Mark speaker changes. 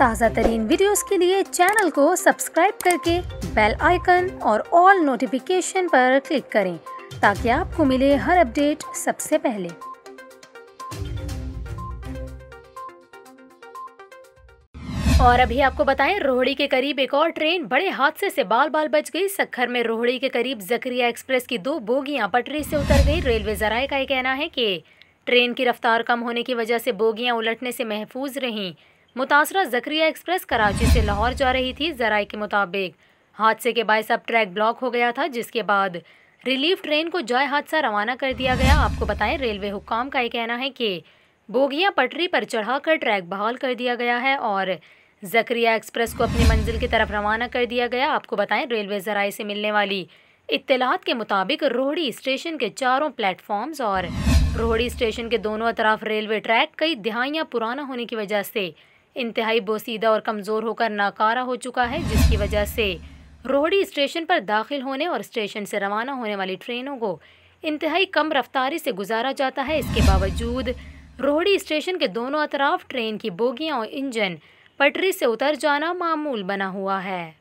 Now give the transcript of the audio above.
Speaker 1: ताज़ा तरीन वीडियोस के लिए चैनल को सब्सक्राइब करके बेल आइकन और ऑल नोटिफिकेशन पर क्लिक करें, ताकि आपको मिले हर अपडेट सबसे पहले। और अभी आपको बताएँ, रोहड़ी के करीब एक और ट्रेन बड़े हादसे से बाल बाल बच गई। सखर में रोहड़ी के करीब जकरिया एक्सप्रेस की दो बोगियाँ पटरी से उतर गई। रेलवे जराये का यह कहना है कि ट्रेन की रफ्तार कम होने की वजह से बोगियाँ उलटने से महफूज रहीं। मुतासरा जकरिया एक्सप्रेस कराची से लाहौर जा रही थी जराये के मुताबिक। हादसे के बाद अब ट्रैक ब्लॉक हो गया था, जिसके बाद रिलीफ ट्रेन को जाय हादसा रवाना कर दिया गया। आपको बताएँ, रेलवे हुकाम का यह कहना है कि बोगियाँ पटरी पर चढ़ाकर ट्रैक बहाल कर दिया गया है और जकरिया एक्सप्रेस को अपनी मंजिल की तरफ़ रवाना कर दिया गया। आपको बताएँ, रेलवे जराये से मिलने वाली इत्तलात के मुताबिक रोहड़ी स्टेशन के चारों प्लेटफॉर्म्स और रोहड़ी स्टेशन के दोनों अतराफ रेलवे ट्रैक कई दिहाइयाँ पुराना होने की वजह से इंतहाई बोसीदा और कमज़ोर होकर नाकारा हो चुका है, जिसकी वजह से रोहड़ी स्टेशन पर दाखिल होने और स्टेशन से रवाना होने वाली ट्रेनों को इंतहाई कम रफ्तारी से गुजारा जाता है। इसके बावजूद रोहड़ी स्टेशन के दोनों अतराफ ट्रेन की बोगियाँ और इंजन पटरी से उतर जाना मामूल बना हुआ है।